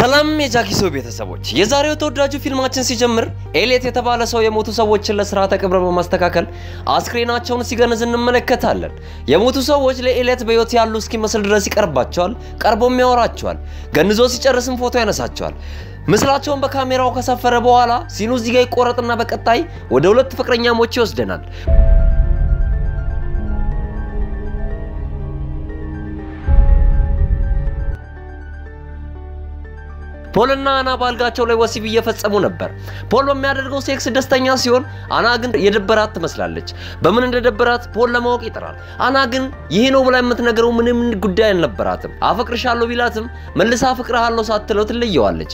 ሰላም የጃኪሶ ቤተሰቦች፣ የዛሬው ተወዳጁ ፊልማችን ሲጀምር ኤሌት የተባለ ሰው የሞቱ ሰዎችን ለስርዓተ ቀብር በማስተካከል አስክሬናቸውን ሲገንዝ እንመለከታለን። የሞቱ ሰዎች ለኤሌት በሕይወት ያሉ እስኪመስል ድረስ ይቀርባቸዋል፣ ቀርቦም ያወራቸዋል። ገንዞ ሲጨርስም ፎቶ ያነሳቸዋል። ምስላቸውን በካሜራው ከሰፈረ በኋላ scene ኡ እዚህ ጋር ይቆረጥና በቀጣይ ወደ ሁለት ፍቅረኛሞች ይወስደናል። ፖልና አና ባልጋቸው ላይ ወሲብ እየፈጸሙ ነበር። ፖል በሚያደርገው ሴክስ ደስተኛ ሲሆን፣ አና ግን የደበራት ትመስላለች። በምን እንደደበራት ፖል ለማወቅ ይጥራል። አና ግን ይሄ ነው ብላ የምትነግረው ምንም ጉዳይ አልነበራትም። አፈቅርሻለሁ ቢላትም መልሳ አፈቅርሃለሁ ሳትለው ትለየዋለች።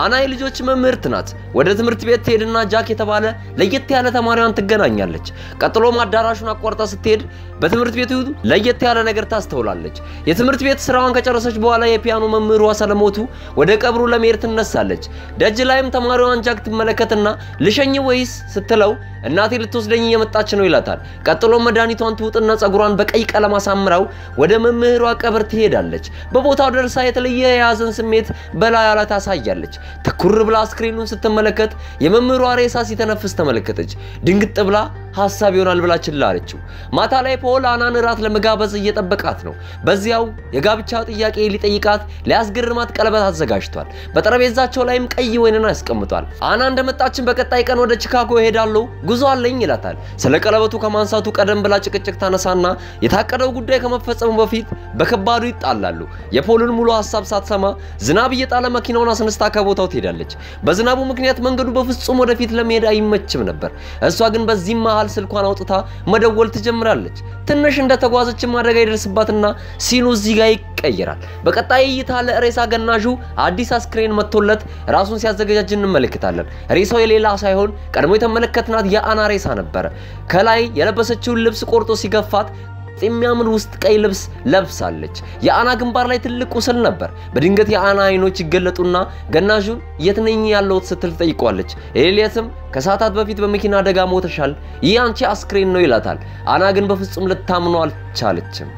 አና የልጆች መምህርት ናት። ወደ ትምህርት ቤት ትሄድና ጃክ የተባለ ለየት ያለ ተማሪዋን ትገናኛለች። ቀጥሎም አዳራሹን አቋርጣ ስትሄድ በትምህርት ቤቱ ለየት ያለ ነገር ታስተውላለች። የትምህርት ቤት ስራዋን ከጨረሰች በኋላ የፒያኖ መምህሯ ስለሞቱ ወደ ቀብሩ ለመሄድ ትነሳለች። ደጅ ላይም ተማሪዋን ጃክ ትመለከትና ልሸኝ ወይስ ስትለው እናቴ ልትወስደኝ እየመጣች ነው ይላታል። ቀጥሎም መድኃኒቷን ትውጥና ጸጉሯን በቀይ ቀለም አሳምራው ወደ መምህሯ ቀብር ትሄዳለች። በቦታው ደርሳ የተለየ የያዘን ስሜት በላዩ ላይ ታሳያለች። ትኩር ብላ አስክሬኑን ስትመለከት የመምህሯ ሬሳ ሲተነፍስ ተመለከተች። ድንግጥ ብላ ሀሳብ ይሆናል ብላ ችላ አለችው። ማታ ላይ ፖል አናን እራት ለመጋበዝ እየጠበቃት ነው። በዚያው የጋብቻ ጥያቄ ሊጠይቃት ሊያስገርማት ቀለበት አዘጋጅቷል። በጠረጴዛቸው ላይም ቀይ ወይንን ያስቀምጧል። አና እንደመጣችን በቀጣይ ቀን ወደ ቺካጎ እሄዳለሁ ጉዞ አለኝ ይላታል። ስለ ቀለበቱ ከማንሳቱ ቀደም ብላ ጭቅጭቅ ታነሳና የታቀደው ጉዳይ ከመፈጸሙ በፊት በከባዱ ይጣላሉ። የፖልን ሙሉ ሀሳብ ሳትሰማ ዝናብ እየጣለ መኪናውን አስነስታ ከቦታው ትሄዳለች። በዝናቡ ምክንያት መንገዱ በፍጹም ወደፊት ለመሄድ አይመችም ነበር። እሷ ግን በዚህ መሃል ስልኳን አውጥታ መደወል ትጀምራለች። ትንሽ እንደተጓዘችም አደጋ ይደርስባትና ሲኑ እዚህ ጋር ይቀየራል። በቀጣይ እይታ ለሬሳ ገናዡ አዲስ አስክሬን መጥቶለት ራሱን ሲያዘገጃጅ እንመለከታለን። ሬሳው የሌላ ሳይሆን ቀድሞ የተመለከትናት የአና ሬሳ ነበረ። ከላይ የለበሰችውን ልብስ ቆርጦ ሲገፋት የሚያምር ውስጥ ቀይ ልብስ ለብሳለች። የአና ግንባር ላይ ትልቅ ቁስል ነበር። በድንገት የአና አይኖች ይገለጡና ገናዡን የት ነኝ ያለሁት ስትል ትጠይቀዋለች። ኤልየትም ከሰዓታት በፊት በመኪና አደጋ ሞተሻል፣ ይህ አንቺ አስክሬን ነው ይላታል። አና ግን በፍጹም ልታምነው አልቻለችም።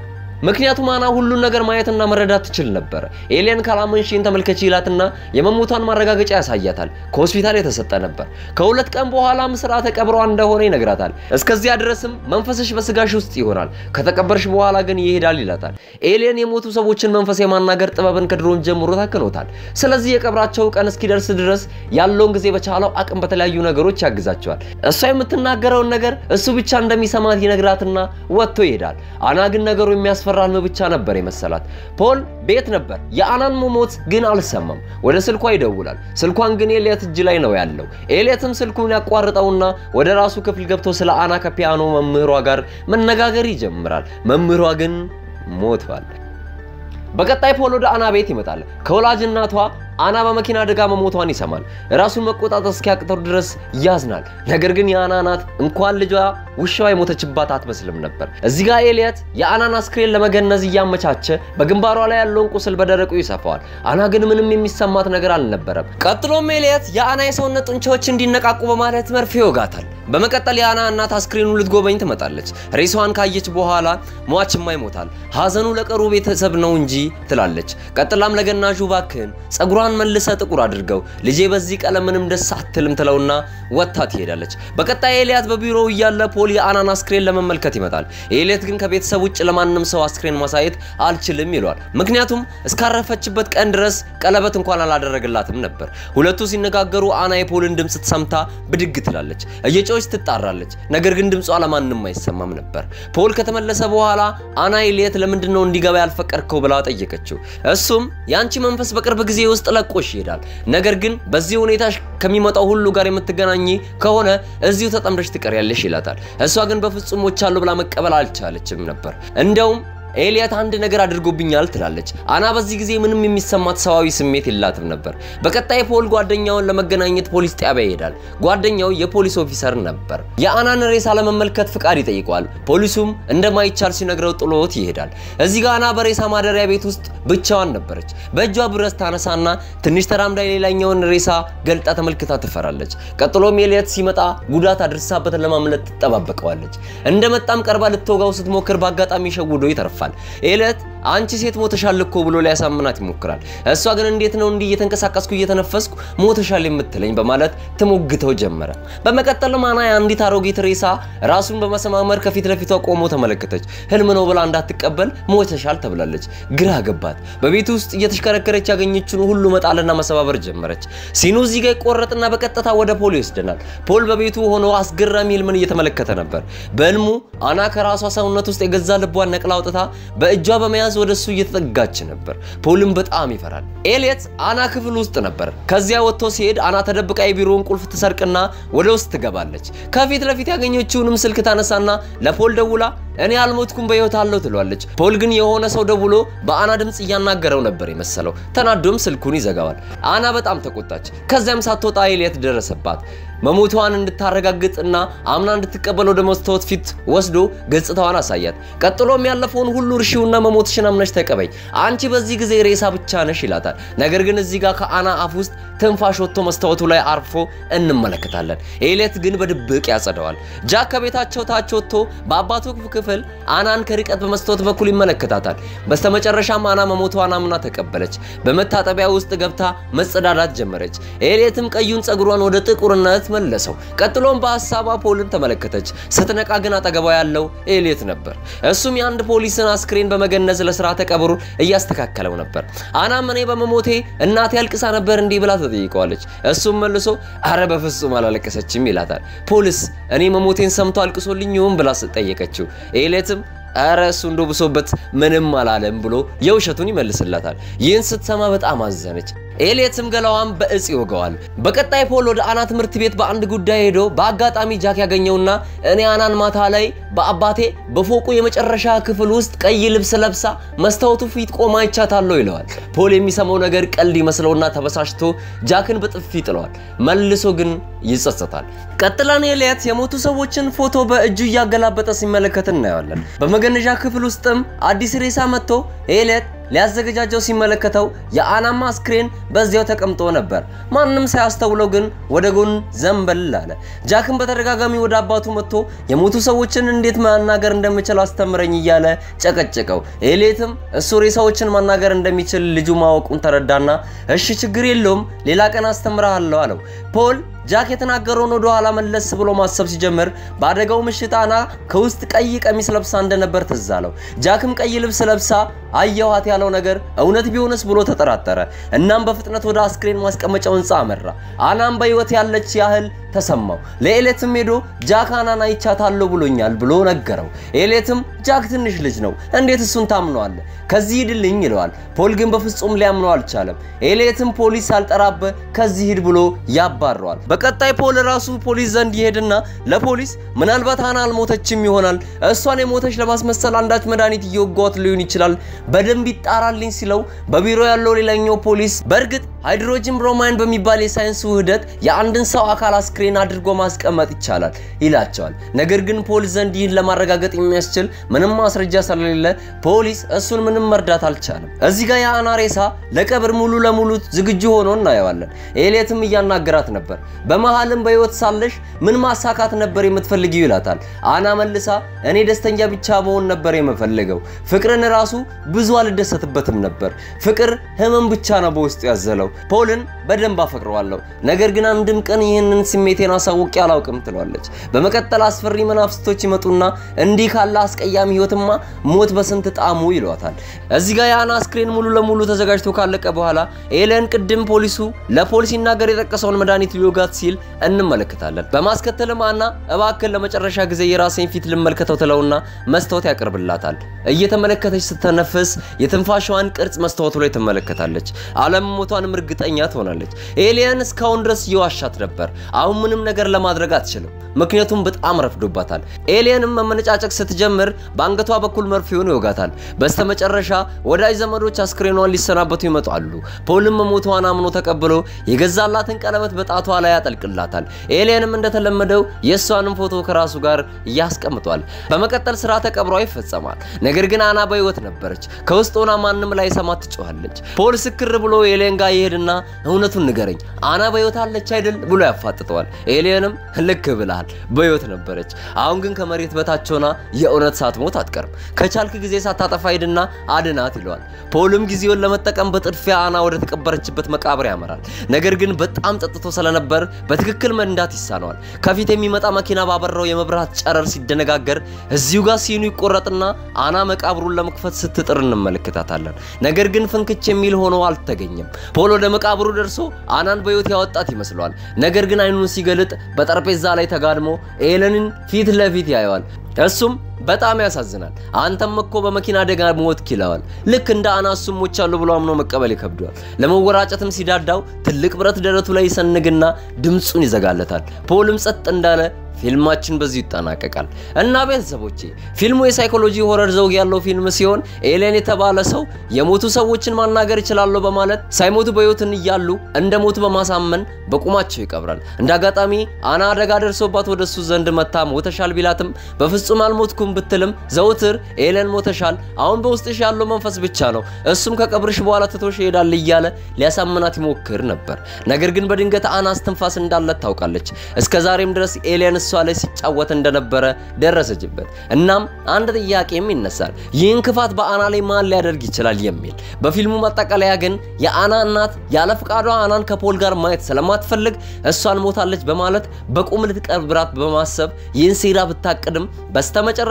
ምክንያቱም አና ሁሉን ነገር ማየትና መረዳት ትችል ነበር። ኤሊየን ካላመንሽን ተመልከች ይላትና የመሞቷን ማረጋገጫ ያሳያታል። ከሆስፒታል የተሰጠ ነበር። ከሁለት ቀን በኋላም ስርዓተ ቀብሯ እንደሆነ ይነግራታል። እስከዚያ ድረስም መንፈስሽ በስጋሽ ውስጥ ይሆናል፣ ከተቀበርሽ በኋላ ግን ይሄዳል ይላታል። ኤሊየን የሞቱ ሰዎችን መንፈስ የማናገር ጥበብን ከድሮን ጀምሮ ታክኖታል። ስለዚህ የቀብራቸው ቀን እስኪደርስ ድረስ ያለውን ጊዜ በቻለው አቅም በተለያዩ ነገሮች ያግዛቸዋል። እሷ የምትናገረውን ነገር እሱ ብቻ እንደሚሰማት ይነግራትና ወጥቶ ይሄዳል። አና ግን ነገሩ የሚያስፈራ ህልም ብቻ ነበር የመሰላት። ፖል ቤት ነበር። የአናን መሞት ግን አልሰማም። ወደ ስልኳ ይደውላል። ስልኳን ግን ኤልየት እጅ ላይ ነው ያለው። ኤልየትም ስልኩን ያቋርጠውና ወደ ራሱ ክፍል ገብቶ ስለ አና ከፒያኖ መምህሯ ጋር መነጋገር ይጀምራል። መምህሯ ግን ሞቷል። በቀጣይ ፖል ወደ አና ቤት ይመጣል። ከወላጅ እናቷ አና በመኪና አደጋ መሞቷን ይሰማል። ራሱን መቆጣጠር እስኪያቅተው ድረስ ያዝናል። ነገር ግን የአና ናት እንኳን ልጇ ውሻዋ የሞተችባት አትመስልም ነበር። እዚህ ጋር ኤልየት የአናን አስክሬን ለመገነዝ እያመቻቸ በግንባሯ ላይ ያለውን ቁስል በደረቁ ይሰፋዋል። አና ግን ምንም የሚሰማት ነገር አልነበረም። ቀጥሎም ኤልየት የአና የሰውነት ጡንቻዎች እንዲነቃቁ በማለት መርፌ ይወጋታል። በመቀጠል የአና እናት አስክሬኑ ልትጎበኝ ትመጣለች። ሬሳዋን ካየች በኋላ ሟችማ ይሞታል፣ ሀዘኑ ለቀሩ ቤተሰብ ነው እንጂ ትላለች። ቀጥላም ለገናዡ ባክህን ጸጉሯን መልሰህ ጥቁር አድርገው ልጄ በዚህ ቀለም ምንም ደስ አትልም ትለውና ወጥታ ትሄዳለች። በቀጣይ ኤልያት በቢሮው እያለ ፖል የአናን አስክሬን ለመመልከት ይመጣል። ኤልያት ግን ከቤተሰብ ውጭ ለማንም ሰው አስክሬን ማሳየት አልችልም ይለዋል። ምክንያቱም እስካረፈችበት ቀን ድረስ ቀለበት እንኳን አላደረገላትም ነበር። ሁለቱ ሲነጋገሩ አና የፖልን ድምፅ ሰምታ ብድግ ትላለች። እየጮች ትጣራለች። ነገር ግን ድምጿ ለማንም አይሰማም ነበር። ፖል ከተመለሰ በኋላ አና ኤልየት ለምንድን ነው እንዲገባ ያልፈቀድከው ብላ ጠየቀችው። እሱም የአንቺ መንፈስ በቅርብ ጊዜ ውስጥ ለቆሽ ይሄዳል። ነገር ግን በዚህ ሁኔታ ከሚመጣው ሁሉ ጋር የምትገናኝ ከሆነ እዚሁ ተጠምደሽ ትቀሪያለሽ ይላታል። እሷ ግን በፍጹም ሞቻለሁ ብላ መቀበል አልቻለችም ነበር። እንደውም ኤልያት አንድ ነገር አድርጎብኛል ትላለች። አና በዚህ ጊዜ ምንም የሚሰማት ሰዋዊ ስሜት የላትም ነበር። በቀጣይ ፖል ጓደኛውን ለመገናኘት ፖሊስ ጣቢያ ይሄዳል። ጓደኛው የፖሊስ officer ነበር። የአናን ሬሳ ለመመልከት ፍቃድ ይጠይቀዋል። ፖሊሱም እንደማይቻል ሲነግረው ጥሎት ይሄዳል። እዚህ ጋር አና በሬሳ ማደሪያ ቤት ውስጥ ብቻዋን ነበረች። በእጇ ብረት ታነሳና ትንሽ ተራምዳ የሌላኛውን ሬሳ ገልጣ ተመልክታ ትፈራለች። ቀጥሎም ኤልያት ሲመጣ ጉዳት አድርሳበት ለማምለጥ ትጠባበቀዋለች። እንደመጣም ቀርባ ልትወጋው ስትሞክር በአጋጣሚ ሸውዶ ይተርፋል። ኤልያት አንቺ ሴት ሞተሻል እኮ ብሎ ሊያሳምናት ይሞክራል። እሷ ግን እንዴት ነው እንዲህ እየተንቀሳቀስኩ እየተነፈስኩ ሞተሻል የምትለኝ በማለት ትሞግተው ጀመረ። በመቀጠልም አና የአንዲት አሮጊት ሬሳ ራሱን በመሰማመር ከፊት ለፊቷ ቆሞ ተመለከተች። ህልም ነው ብላ እንዳትቀበል ሞተሻል ተብላለች። ግራ ገባት። በቤት ውስጥ እየተሽከረከረች ያገኘችውን ሁሉ መጣልና መሰባበር ጀመረች። ሲኑ እዚህ ጋር ይቆረጥና በቀጥታ ወደ ፖል ይወስደናል። ፖል በቤቱ ሆኖ አስገራሚ ህልምን እየተመለከተ ነበር። በህልሙ አና ከራሷ ሰውነት ውስጥ የገዛ ልቧን ነቅላ አውጥታ በእጇ በመያዝ ወደ እሱ እየተጠጋች ነበር። ፖልም በጣም ይፈራል። ኤሌት አና ክፍል ውስጥ ነበር። ከዚያ ወጥቶ ሲሄድ አና ተደብቃ የቢሮውን ቁልፍ ትሰርቅና ወደ ውስጥ ትገባለች። ከፊት ለፊት ያገኘችውንም ስልክ ታነሳና ለፖል ደውላ እኔ አልሞትኩም በህይወት አለሁ ትሏለች። ፖል ግን የሆነ ሰው ደውሎ በአና ድምፅ እያናገረው ነበር የመሰለው። ተናዶም ስልኩን ይዘጋዋል። አና በጣም ተቆጣች። ከዚያም ሳትወጣ ኤሌት ደረሰባት። መሞቷን እንድታረጋግጥና አምና እንድትቀበል ወደ መስታወት ፊት ወስዶ ገጽታዋን አሳያት። ቀጥሎም ያለፈውን ሁሉ እርሺውና መሞትሽን አምነሽ ተቀበይ፣ አንቺ በዚህ ጊዜ ሬሳ ብቻ ነሽ ይላታል። ነገር ግን እዚህ ጋር ከአና አፍ ውስጥ ትንፋሽ ወጥቶ መስታወቱ ላይ አርፎ እንመለከታለን። ኤሌት ግን በድብቅ ያጸደዋል። ጃክ ከቤታቸው ታች ወጥቶ በአባቱ ክፍል አናን ከርቀት በመስታወት በኩል ይመለከታታል። በስተመጨረሻም አና መሞቷን አምና ተቀበለች። በመታጠቢያ ውስጥ ገብታ መጸዳዳት ጀመረች። ኤሌትም ቀዩን ጸጉሯን ወደ ጥቁርነት መለሰው። ቀጥሎም በሀሳቧ ፖልን ተመለከተች። ስትነቃ ግን አጠገቧ ያለው ኤሌት ነበር። እሱም የአንድ ፖሊስን አስክሬን በመገነዝ ለስርዓተ ቀብሩ እያስተካከለው ነበር። አናም እኔ በመሞቴ እናቴ አልቅሳ ነበር እንዲህ ብላ ትጠይቀዋለች። እሱም መልሶ አረ በፍጹም አላለቀሰችም ይላታል። ፖልስ እኔ መሞቴን ሰምቶ አልቅሶልኝ ይሆን ብላ ጠየቀችው። ኤሌትም አረ እሱ እንደው ብሶበት ምንም አላለም ብሎ የውሸቱን ይመልስላታል። ይህን ስትሰማ በጣም አዘነች። ኤሌትም ገላዋን በእጽ ይወገዋል። በቀጣይ ፖል ወደ አና ትምህርት ቤት በአንድ ጉዳይ ሄዶ በአጋጣሚ ጃክ ያገኘውና እኔ አናን ማታ ላይ በአባቴ በፎቁ የመጨረሻ ክፍል ውስጥ ቀይ ልብስ ለብሳ መስታወቱ ፊት ቆማ ይቻታለሁ ይለዋል። ፖል የሚሰማው ነገር ቀልድ ይመስለውና ተበሳጭቶ ጃክን በጥፊ ይጥለዋል። መልሶ ግን ይጸጸታል። ቀጥለን ኤሌት የሞቱ ሰዎችን ፎቶ በእጁ እያገላበጠ ሲመለከት እናየዋለን። በመገነዣ ክፍል ውስጥም አዲስ ሬሳ መጥቶ ኤሌት ሊያዘገጃጀው ሲመለከተው የአናም አስክሬን በዚያው ተቀምጦ ነበር። ማንም ሳያስተውለው ግን ወደ ጎን ዘንበል አለ። ጃክም በተደጋጋሚ ወደ አባቱ መጥቶ የሞቱ ሰዎችን እንዴት ማናገር እንደምችል አስተምረኝ እያለ ጨቀጨቀው። ኤሌትም እሱ ሬሳዎችን ማናገር እንደሚችል ልጁ ማወቁን ተረዳና እሺ ችግር የለውም ሌላ ቀን አስተምርሃለሁ አለው። ፖል ጃክ የተናገረውን ወደ ኋላ መለስ ብሎ ማሰብ ሲጀምር በአደጋው ምሽት አና ከውስጥ ቀይ ቀሚስ ለብሳ እንደነበር ትዝ አለው። ጃክም ቀይ ልብስ ለብሳ አየኋት ያለው ነገር እውነት ቢሆንስ ብሎ ተጠራጠረ። እናም በፍጥነት ወደ አስክሬን ማስቀመጫው ህንፃ አመራ። አናም በህይወት ያለች ያህል ተሰማው። ለኤሌትም ሄዶ ጃክ አናን አይቻታለሁ ብሎኛል ብሎ ነገረው። ኤሌትም ጃክ ትንሽ ልጅ ነው፣ እንዴት እሱን ታምነዋለህ? ከዚህ ሂድልኝ ይለዋል። ፖል ግን በፍጹም ሊያምነው አልቻለም። ኤሌትም ፖሊስ ሳልጠራብህ ከዚህ ሂድ ብሎ ያባረዋል። በቀጣይ ፖል ራሱ ፖሊስ ዘንድ ይሄድና ለፖሊስ ምናልባት አና አልሞተችም ይሆናል፣ እሷን የሞተች ለማስመሰል አንዳች መድኃኒት እየወጓት ሊሆን ይችላል፣ በደንብ ይጣራልኝ ሲለው በቢሮ ያለው ሌላኛው ፖሊስ በእርግጥ hydrogen bromide በሚባል የሳይንስ ውህደት የአንድን ሰው አካል አስክሬን አድርጎ ማስቀመጥ ይቻላል ይላቸዋል። ነገር ግን ፖሊስ ዘንድ ይህን ለማረጋገጥ የሚያስችል ምንም ማስረጃ ስለሌለ ፖሊስ እሱን ምንም መርዳት አልቻለም። እዚህ ጋር የአና ሬሳ ለቀብር ሙሉ ለሙሉ ዝግጁ ሆኖ እናየዋለን። ኤሌትም እያናገራት ነበር። በመሃልም በህይወት ሳለሽ ምን ማሳካት ነበር የምትፈልጊው ይላታል። አና መልሳ እኔ ደስተኛ ብቻ መሆን ነበር የምፈልገው፣ ፍቅርን ራሱ ብዙ አልደሰትበትም ነበር። ፍቅር ህመም ብቻ ነው በውስጡ ያዘለው። ፖልን በደንብ አፈቅረዋለሁ፣ ነገር ግን አንድም ቀን ይህንን ስሜቴን አሳውቄ አላውቅም ትለዋለች። በመቀጠል አስፈሪ መናፍስቶች ይመጡና እንዲህ ካለ አስቀያሚ ህይወትማ ሞት በስንት ጣሙ ይሏታል። እዚህ ጋር የአና አስክሬን ሙሉ ለሙሉ ተዘጋጅቶ ካለቀ በኋላ ኤለን ቅድም ፖሊሱ ለፖሊስ ሲናገር የጠቀሰውን መድኃኒት ሊወጋት ሲል እንመለከታለን። በማስከተልም አና እባክን ለመጨረሻ ጊዜ የራሴን ፊት ልመልከተው ትለውና መስታወት ያቀርብላታል። እየተመለከተች ስተነፍስ የትንፋሿን ቅርጽ መስታወቱ ላይ ትመለከታለች። አለመሞቷንም እርግጠኛ ትሆናለች። ኤሊያን እስካሁን ድረስ እየዋሻት ነበር። አሁን ምንም ነገር ለማድረግ አትችልም፣ ምክንያቱም በጣም ረፍዶባታል። ኤሊያንም መመነጫጨቅ ስትጀምር በአንገቷ በኩል መርፌውን ይወጋታል። በስተመጨረሻ ወዳጅ ዘመዶች አስክሬኗን ሊሰናበቱ ይመጣሉ። ፖልም መሞቷን አምኖ ተቀብሎ የገዛላትን ቀለበት በጣቷ ላይ ያጠልቅላታል። ኤሊያንም እንደተለመደው የእሷንም ፎቶ ከራሱ ጋር ያስቀምጧል። በመቀጠል ስርዓተ ቀብሯ ይፈጸማል። ነገር ግን አና በህይወት ነበረች። ከውስጥ ሆና ማንም ላይሰማት ትጮኻለች። ፖል ስክር ብሎ ኤሌን ጋር ሄድና እውነቱን ንገረኝ አና በሕይወት አለች አይደል ብሎ ያፋጥጠዋል። ኤሊየንም ልክ ብለሃል በሕይወት ነበረች፣ አሁን ግን ከመሬት በታች ሆና የእውነት ሳትሞት አትቀርም። ከቻልክ ጊዜ ሳታጠፋ ሄድና አድናት ይለዋል። ፖልም ጊዜውን ለመጠቀም በጥድፊያ አና ወደ ተቀበረችበት መቃብር ያመራል። ነገር ግን በጣም ጠጥቶ ስለነበር በትክክል መንዳት ይሳነዋል። ከፊት የሚመጣ መኪና ባበራው የመብራት ጨረር ሲደነጋገር እዚሁ ጋር ሲኑ ይቆረጥና አና መቃብሩን ለመክፈት ስትጥር እንመለከታታለን። ነገር ግን ፍንክች የሚል ሆኖ አልተገኘም። ፖል ወደ መቃብሩ ደርሶ አናን በሕይወት ያወጣት ይመስለዋል። ነገር ግን አይኑን ሲገልጥ በጠረጴዛ ላይ ተጋድሞ ኤለንን ፊት ለፊት ያየዋል። እሱም በጣም ያሳዝናል። አንተም እኮ በመኪና አደጋ ሞትክ ይለዋል። ልክ እንደ አና እሱም ሞቻለሁ ብሎ አምኖ መቀበል ይከብደዋል። ለመወራጨትም ሲዳዳው ትልቅ ብረት ደረቱ ላይ ይሰንግና ድምፁን ይዘጋለታል። ፖልም ጸጥ እንዳለ ፊልማችን በዚሁ ይጠናቀቃል። እና ቤተሰቦቼ ፊልሙ የ psychology horror ዘውግ ያለው ፊልም ሲሆን ኤሌን የተባለ ሰው የሞቱ ሰዎችን ማናገር እችላለሁ በማለት ሳይሞቱ በሕይወት እያሉ እንደ ሞቱ በማሳመን በቁማቸው ይቀብራል። እንደ አጋጣሚ አና አደጋ ደርሶባት ወደ እሱ ዘንድ መጥታ ሞተሻል ቢላትም በፍጹም አልሞትኩም ብትልም ዘውትር ኤሌን ሞተሻል፣ አሁን በውስጥሽ ያለው መንፈስ ብቻ ነው፣ እሱም ከቀብርሽ በኋላ ትቶሽ ይሄዳል እያለ ሊያሳምናት ይሞክር ነበር። ነገር ግን በድንገት አና እስትንፋስ እንዳላት ታውቃለች። እስከ ዛሬም ድረስ ኤሌን እሷ ላይ ሲጫወት እንደነበረ ደረሰችበት። እናም አንድ ጥያቄም ይነሳል፣ ይህን ክፋት በአና ላይ ማን ሊያደርግ ይችላል የሚል። በፊልሙ ማጠቃለያ ግን የአና እናት ያለ ፍቃዷ አናን ከፖል ጋር ማየት ስለማትፈልግ እሷን ሞታለች በማለት በቁም ልትቀብራት በማሰብ ይህን ሴራ ብታቅድም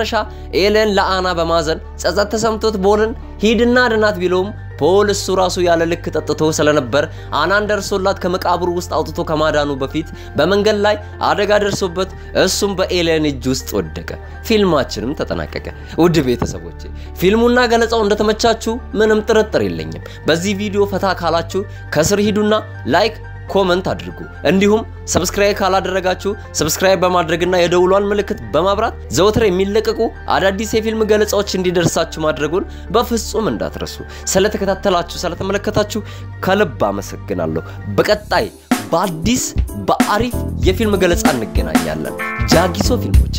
በስተመጨረሻ ኤሌን ለአና በማዘን ጸጸት ተሰምቶት ፖልን ሂድና አድናት ቢለውም ፖል እሱ ራሱ ያለ ልክ ጠጥቶ ስለነበር አናን ደርሶላት ከመቃብሩ ውስጥ አውጥቶ ከማዳኑ በፊት በመንገድ ላይ አደጋ ደርሶበት እሱም በኤሊየን እጅ ውስጥ ወደቀ። ፊልማችንም ተጠናቀቀ። ውድ ቤተሰቦቼ ፊልሙና ገለጻው እንደተመቻችሁ ምንም ጥርጥር የለኝም። በዚህ ቪዲዮ ፈታ ካላችሁ ከስር ሂዱና like comment አድርጉ። እንዲሁም subscribe ካላደረጋችሁ subscribe በማድረግና የደውሏን ምልክት በማብራት ዘወትር የሚለቀቁ አዳዲስ የፊልም ገለጻዎች እንዲደርሳችሁ ማድረጉን በፍጹም እንዳትረሱ። ስለተከታተላችሁ ስለተመለከታችሁ ከልብ አመሰግናለሁ። በቀጣይ በአዲስ በአሪፍ የፊልም ገለጻ እንገናኛለን። ጃጊሶ ፊልሞች